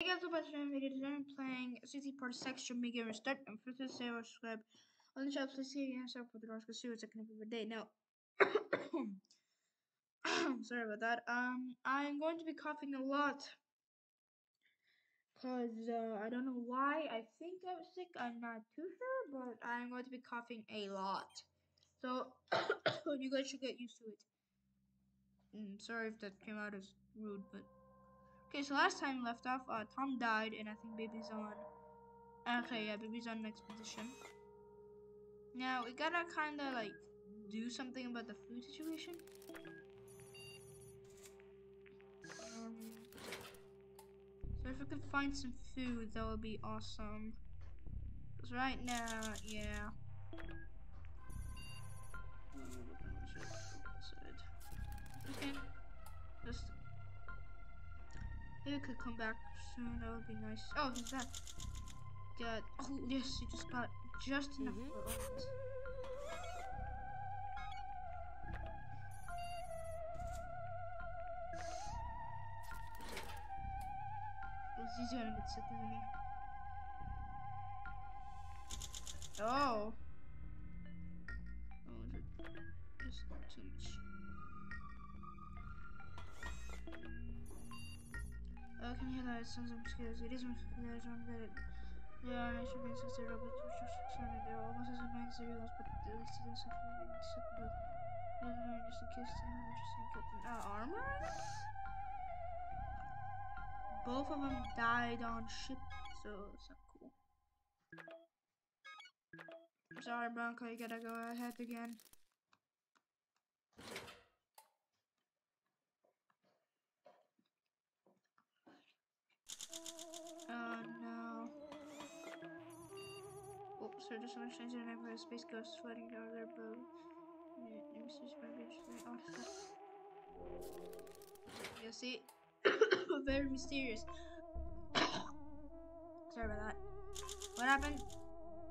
Hey guys, welcome back to another video. Today I'm playing City Party Sex Make Gamer Start. And first, to say or subscribe on the channel. Please see start for the doors because see what's every day. Now, sorry about that. Um, I'm going to be coughing a lot because uh, I don't know why. I think I'm sick. I'm not too sure, but I'm going to be coughing a lot. So you guys should get used to it. Mm, sorry if that came out as rude, but. Okay, so last time left off, uh, Tom died, and I think Baby's on. Okay, yeah, Baby's on next position. Now we gotta kind of like do something about the food situation. Um, so if we could find some food, that would be awesome. Cause right now, yeah. Okay, Maybe could come back soon. That would be nice. Oh, he's back. Got. Oh, yes, he just got just enough mm -hmm. He's gonna get sick, isn't he? Oh. Oh, is it just too much? It sounds like skills. It is my skills. I'm good at yeah, I should be sincere about the restriction. They're almost as annoying as everyone else, but at least it doesn't suffer except both. No, no, no, just in case they have interesting Captain. Uh, armor? Both of them died on ship, so it's not cool. Sorry, Bronco, you gotta go ahead again. So just to change the for a space ghost floating down their boat. You oh, see? Very mysterious. Sorry about that. What happened?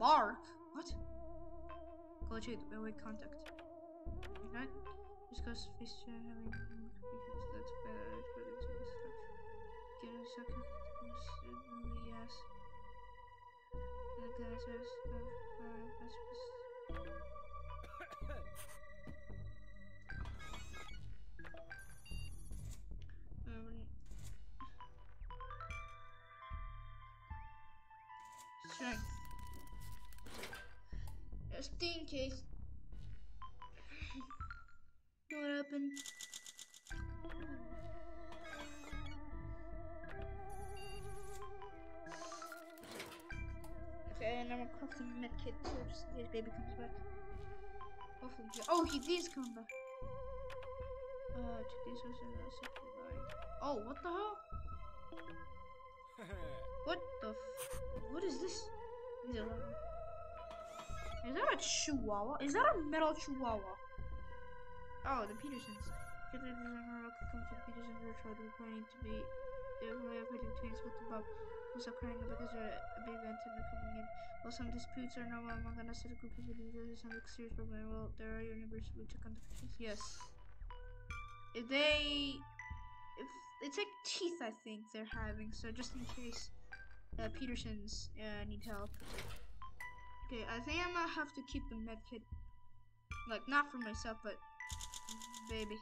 Bark? What? Go check the awake contact. Okay. This ghost face having that's bad. Get a second. Yes. The are of Strength. Just in case. what happened? And I'm gonna craft a medkit too, just in case baby comes back. Hopefully, oh, he did come back. Uh, these Oh, what the hell? what the? what is this? Is that a chihuahua? Is that a metal chihuahua? Oh, the Petersons. Get the designer come to Petersons to be a way of putting twins with the bub was occurring because a big antenna coming in. While some disputes are normal among an asset group of individuals, some serious problem. Well, there are your neighbors we took on the pictures. Yes. If they, if it's like teeth, I think they're having. So just in case, uh, Petersons uh, need help. Okay, I think I'm gonna have to keep the medkit. Like not for myself, but baby.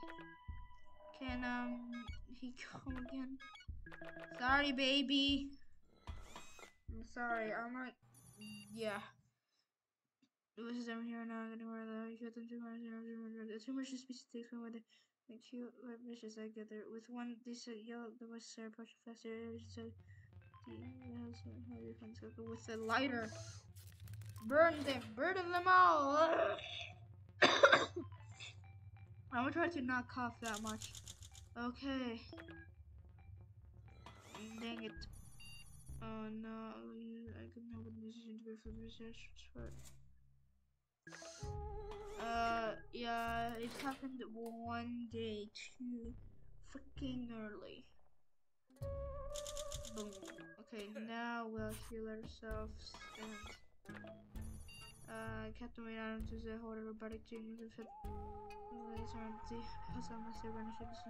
Can um he come again? Sorry, baby. I'm sorry. I'm not. Yeah. This is over here now. Anywhere though, you got them two hundred zero The too much species takes one with the make cute I get there. With one decent yellow, the west side push faster. So with a lighter. Burn them, burn them all. I'm gonna try to not cough that much. Okay. Dang it. Oh no, I couldn't help a decision to go for the research but Uh, yeah, it happened one day too freaking early. Boom. Okay, now we'll heal ourselves and uh, Captain Wayne Adams is a whole robotic genius of it. Laser on the Hassan must have run a ship as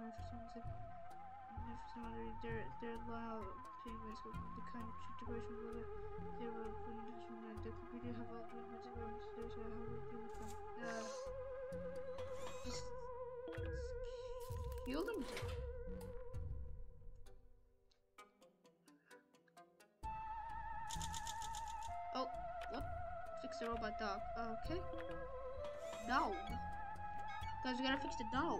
said. If someone they're they're loud thing let's the kind of situation where the zero and the computer have all the material so how we deal with them. Uh, kill them. Oh, what? Fix the robot dog. Okay. Dog. Guys, we gotta fix the dog.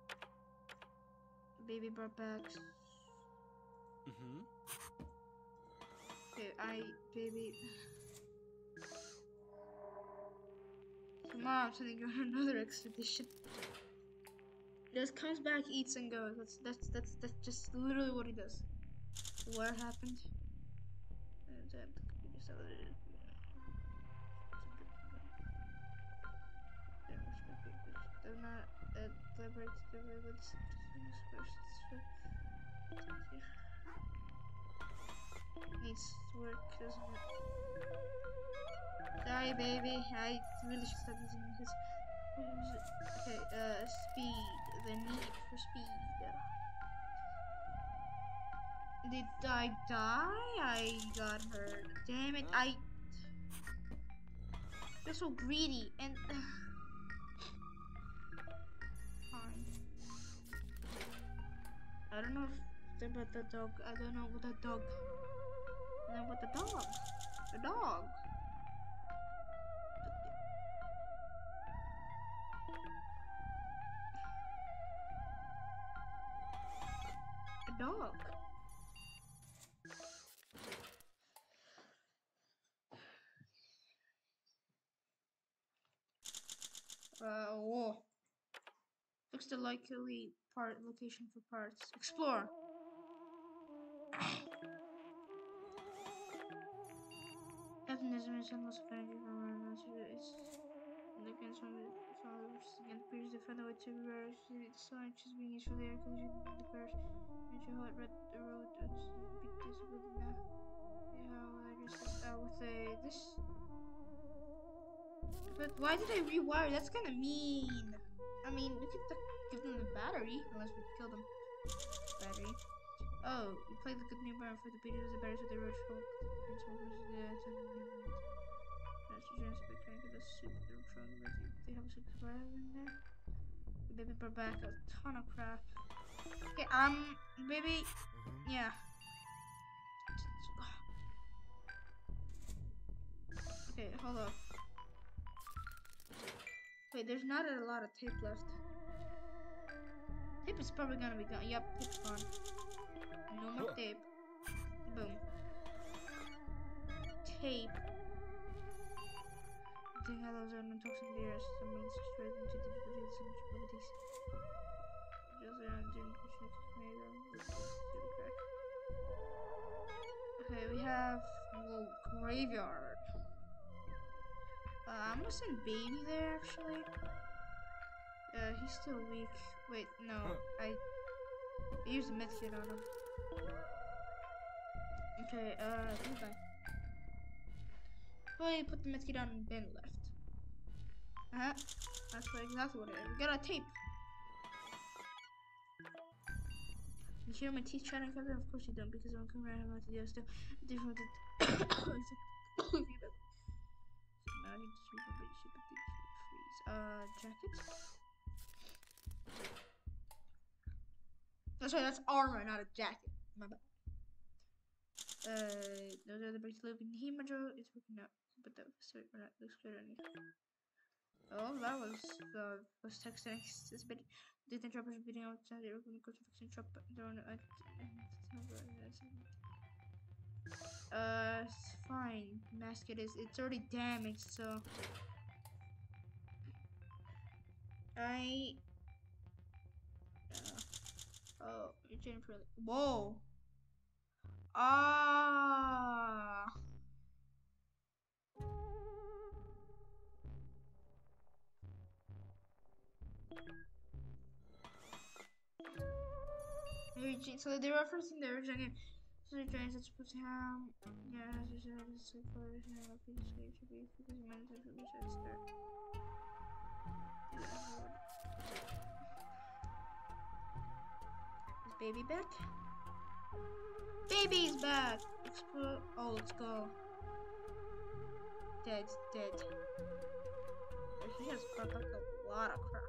Baby brought back. Mm-hmm. Okay, I baby. Come on, they go on another expedition. Just comes back, eats, and goes. That's that's that's that's just literally what he does. What happened? And then the computer said that it- Yeah, what's my papers? They're not to Needs work, doesn't it? Sorry, baby. I really should stop using this. Okay, uh, speed. The need for speed. Did I die? I got hurt. Damn it, I... You're so greedy and... Fine. I don't know if about the dog. I don't know what the dog. What. The dog. The likely part location for parts. Explore. Capitalism is endless energy from us. It's the concern with followers against peers defend the way to reverse the sign is being used for the air collision the pairs. Make sure how it read the road to beat this with the yeah, I just uh, with a this. But why did I rewire? That's kind of mean. I mean, give them the battery unless we kill them. Battery. Oh, you played the good new bar for the beat of the battery so they wrote folk. And so was the the chance to trying to get a soup. They're trying to they have a soup survivor in there. The baby brought back a ton of crap. Okay, um, baby, yeah. Okay, hold up. Wait, there's not a lot of tape left. Tape is probably gonna be gone. Yep, tape's gone. No more tape. Boom. Tape. The hellos are non-toxic layers. Means straight into difficulties and capabilities. Just around doing. Okay, we have whoa, graveyard. Uh, I'm gonna send baby there actually. Uh, he's still weak. Wait, no, I, I used a medkit on him. Okay, uh, goodbye. Well, you put the medkit on and then left. Uh huh. That's what, exactly what it is. We got a tape. You hear my teeth chatting, Kevin? Of course you don't, because I'm coming around to the still different. Now I need to sweep up ship the freeze. Uh, jackets. That's right, that's armor, not a jacket. My bad. Uh, those are the bricks looping Himajo. It's working out, but that was we're not looks good on you. Oh, that was uh, was text next. It's been the droppers beating outside. Go to fixing shop. They're on. Uh, uh, it's fine. Mask it is. it's already damaged, so I. Whoa. Ah. So they're referencing the original game. So the giants that's supposed to have, yeah, as said, it's to be because well be should start. Baby back? Baby's back! Explore. Oh, let's go. Dead, dead. He has brought back a lot of crap.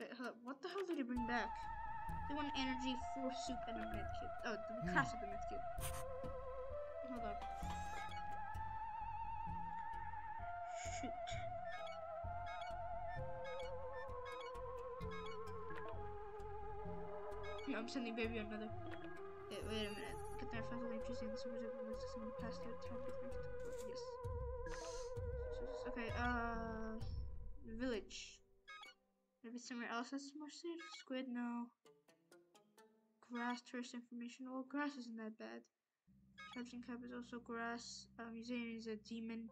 Wait, hold uh, up. What the hell did he bring back? They want energy, force soup, and a medkit. Oh, the hmm. crash of the medkit. Hold on. I'm sending baby another. Wait, wait a minute. Get that fast interesting. So we're going to send past their time with Yes. Okay, uh. Village. Maybe somewhere else that's more safe? Squid, no. Grass, tourist information. Well, grass isn't that bad. Charging cap is also grass. Uh, museum is a demon.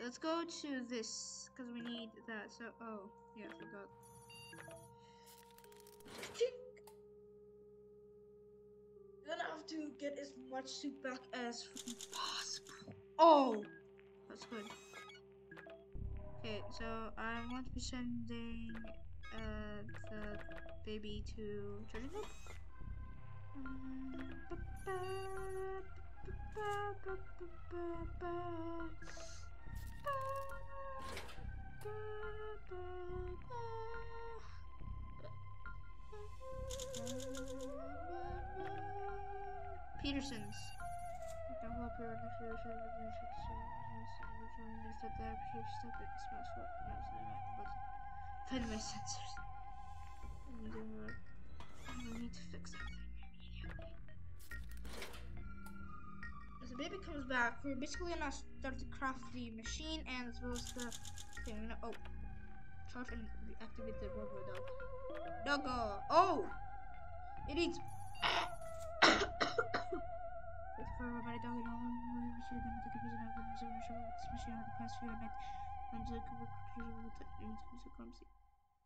Let's go to this, because we need that. So, oh, yeah, I forgot. Gonna have to get as much soup back as possible. Oh! That's good. Okay, so I'm going to be sending uh, the baby to Hope. Peterson's. Don't help her in the future. Step that here, step it, smash what find my sensors. And then uh, I need to fix that thing immediately. As the baby comes back, we're basically gonna start to craft the machine and as well as the thing. Gonna, oh, charge and activate the robo dog. Doggo! Oh! It needs. For dog, and all we should have the and the zero show over the past few the so clumsy.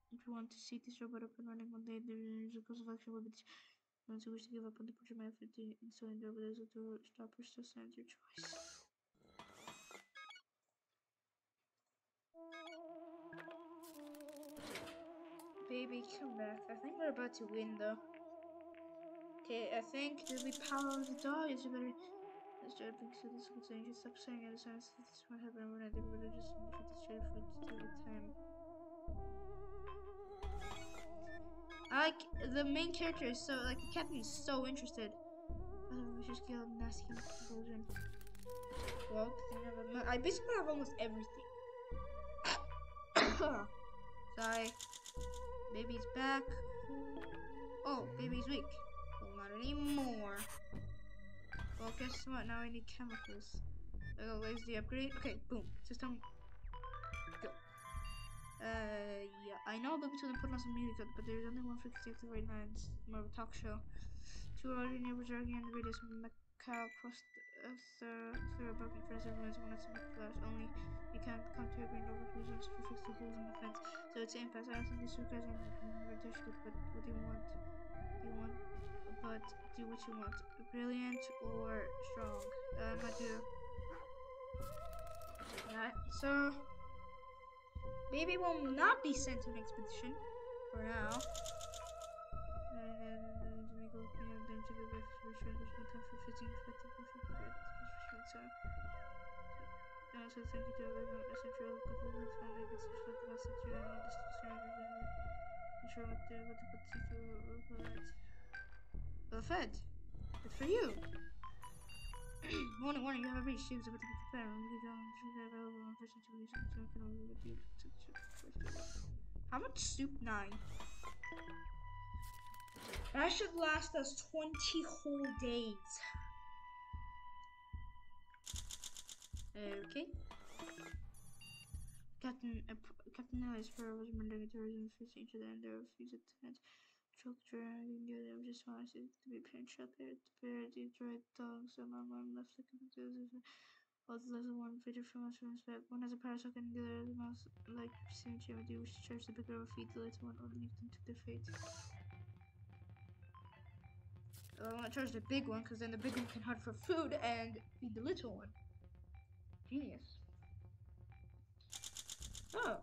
If you want to see this robot up and running one day, a course of will be this. Once you wish to give up on the push my effort to installing the robots to stop or still stands your choice. Baby, come back. I think we're about to win though. Okay, I think the power of the dog is better. Let's try to think so this thing. Just stop saying it. Sounds this is what happened when I did religious and for the straight for to the time. I like the main character is so like the captain is so interested. I should kill nasty conclusion. Well, I basically have almost everything. Sorry. Baby's back. Oh, baby's weak. Anymore. Well, guess what? Now I need chemicals. Oh, where's the upgrade? Okay, boom. System. Go. Uh, yeah. I know Baby them put on some music, but there's only one frequency active right now. It's more of a talk show. Two our neighbors arguing on the radio. Macau crossed uh, the through a broken fence. Everyone's wanted to make flash. Only you can't come to agreement over reasons to fix the holes in the fence. So it's impasse. I don't think this guys are difficult, but what do you want? Do you want? But do what you want. Brilliant or strong? Um, I do. Alright, so Baby will not be sent to an expedition for now. For the what the what the what the well fed good for you warning, warning, you have a breach. Shields about to be prepared. How much soup? Nine. That should last us 20 whole days. Okay. Captain uh, Captain Ellis for was murdering terrorism facing each other and their refused to choke dragon, you them just want to be. The bear, the dried dogs, and my mom left like all the lesser one fitted from us from back. One has a parasol and the other the mouse like same Jimmy which charged the bigger will feed the little one or leave them to their fate. I want to charge the big one because then the big one can hunt for food and feed the little one. Genius. Oh.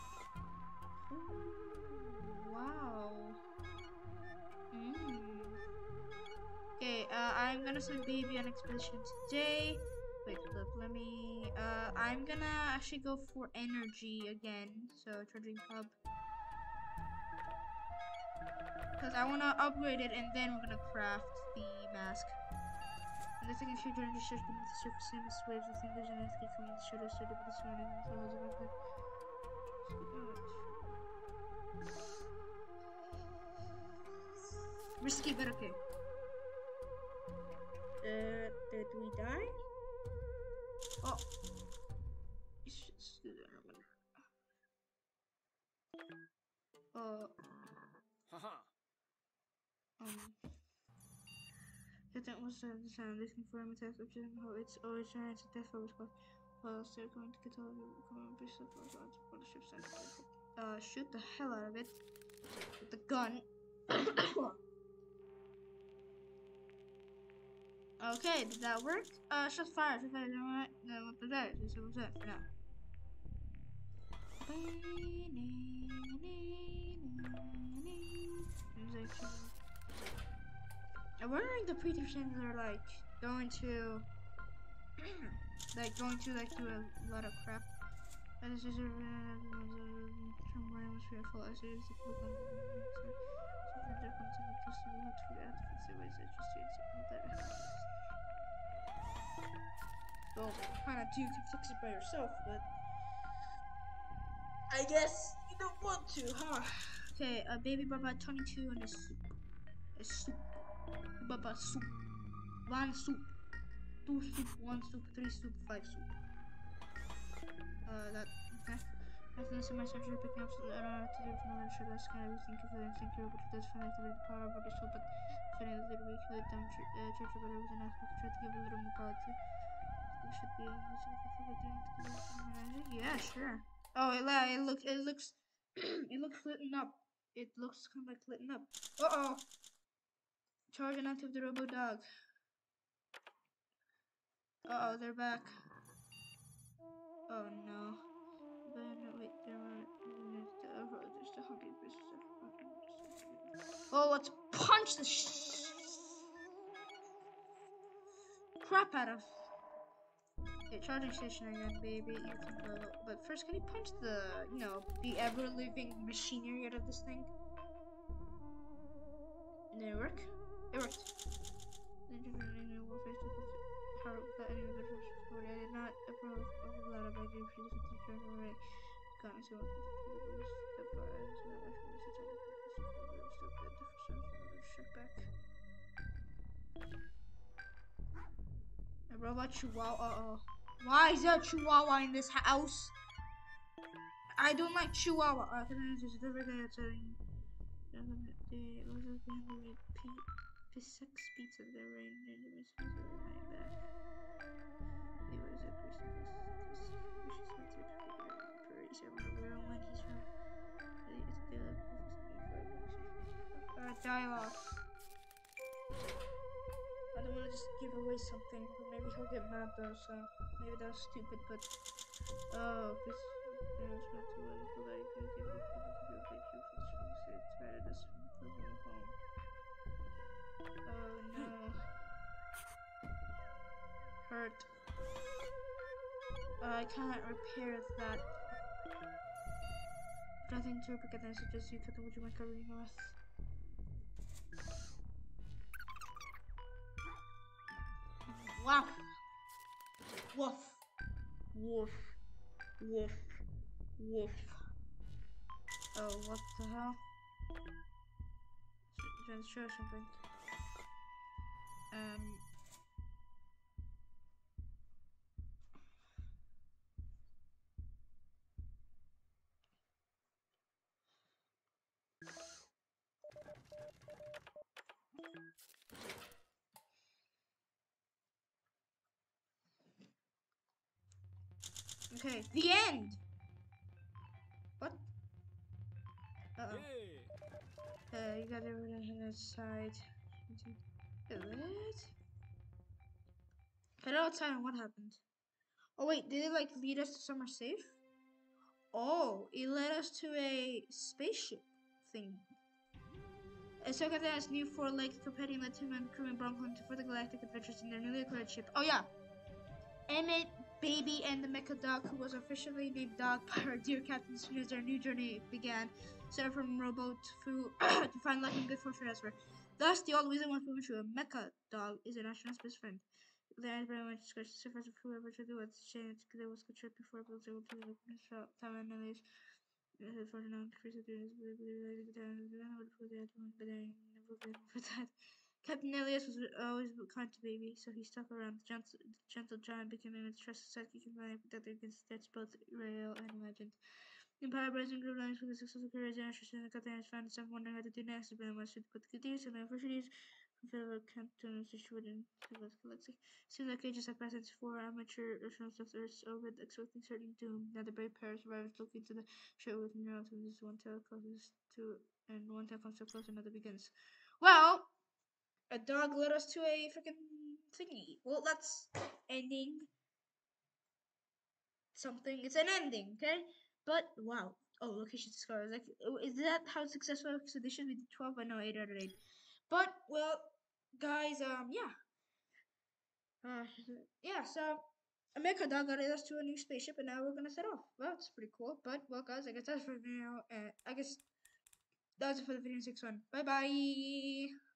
Wow. Mm. Okay, uh, I'm gonna send baby on expedition today. Wait, look, let me, uh, I'm gonna actually go for energy again, so charging hub. Because I want to upgrade it and then we're gonna craft the mask. And the thing is, you're trying to search beneath the surface and the waves, I think there's an escape from the shadows with the surrounding the Risky, but okay. Uh, did we die? Oh. Uh. Haha. Um. That was the sound. This confirm attack of how it's always trying to death over squad. Well, they're going to get all of you come on bishop or on to the ship side. Uh, shoot the hell out of it with the gun. Okay, did that work? Uh, shots fired. Shots fired. Alright, then what was that? This was for now. I'm wondering the pretensions are like going to like going to like do a lot of crap. And this is a from where I as it well, kind of do, you can fix it by yourself, but I guess you don't want to, huh? Okay, a baby baba 22 and a soup. A soup. Baba soup. One soup. Two soup, one soup, three soup, five soup. Uh, that, okay. After this, my surgery picking up, so I don't have to do from shirt. That's kind of everything because I didn't think you were able to definitely activate the power of the soul, but feeling a little weak, let them uh, church, it was enough. I tried to give a little more power to should be Yeah, sure. Oh, it, it looks, it looks, it looks lit up. It looks kind of like lit up. Uh oh. Charging active the robo dog. Uh oh, they're back. Oh no. Oh, let's punch the crap out of Okay, charging station again, baby. But first, can you punch the, you know, the ever-living machinery out of this thing? Did it work? It worked. I did not approve of a lot of the is not much more to tell me. Still good for some shut back. A robot chihuahua. Uh oh. Why is there a chihuahua in this house? I don't like chihuahua. I can just never get it. Was it behind the P6 pizza the rain and the back. It was a Christmas. Uh, dialogue. I don't want to just give away something, but maybe he'll get mad though, so maybe that's stupid, but oh, this is not too wonderful that you can give it for the video page of this home. Oh no. Hurt. Uh, I can't repair that. Nothing to that, so just you cut the wood you might cover your north. Woof. Woof. Oh, what the hell? Trying to show something. Um. Okay, the end. What? Uh oh. Uh, you got everything on that side. What? Head outside and what happened? Oh wait, did it like lead us to somewhere safe? Oh, it led us to a spaceship thing. Ahsoka has new four-legged companion led him and crew and Bronco for the galactic adventures in their newly acquired ship. Oh yeah, Emmett, Baby, and the Mecha Dog, who was officially named Dog by our dear captain as soon as their new journey began, set from rowboat to, to find good fortune elsewhere. Thus, the old wisdom was proven true. A Mecha Dog is an astronaut's best friend. Then very much scratched the surface of whoever to do it. Chance there was good trip before it was able to look time and at least. For now, Chris is doing his but then never good for that. Captain Ellis was always kind to Baby, so he stuck around. The gentle, the gentle giant became an trusted sidekick companion protected against threats both real and imagined. In Power Rising group lines with the successful careers and interest in the Captain found himself wondering how to do next, but wants to put the good news and the universities from fellow Captain situated in the galaxy. Seems like ages have passed four amateur astronauts left Earth's orbit, expecting certain doom. Now the brave pair survivors look into the show with neural twins. One tail closes to, and one tail comes so close, another begins. Well, a dog led us to a freaking thingy. Well, that's ending something. It's an ending, okay? But wow. Oh, location discovered. Like, is that how successful expedition did 12? I know 8 out of 8. But, well, guys, um, yeah. Uh, yeah, so America Dog got us to a new spaceship, and now we're gonna set off. Well, that's pretty cool. But, well, guys, I guess that's for video. Uh, I guess that's it for the video 6 one. Bye bye.